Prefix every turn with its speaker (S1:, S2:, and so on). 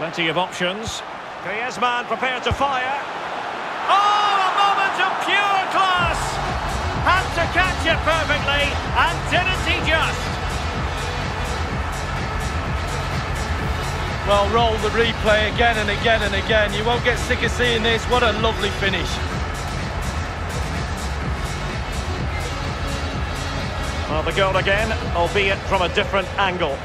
S1: Plenty of options. Griezmann prepared to fire. Oh, a moment of pure class! Had to catch it perfectly, and didn't he just?
S2: Well, roll the replay again and again and again. You won't get sick of seeing this. What a lovely finish.
S1: Well, the goal again, albeit from a different angle.